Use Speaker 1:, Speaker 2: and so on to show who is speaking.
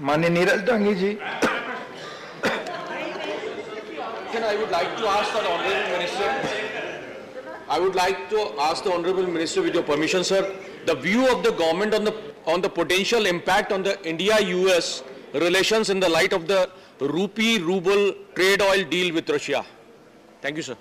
Speaker 1: Mani Niral
Speaker 2: Then I would like to ask the Honorable Minister, I would like to ask the Honorable Minister with your permission, sir, the view of the government on the, on the potential impact on the India-US relations in the light of the rupee-ruble trade oil deal with Russia. Thank you, sir.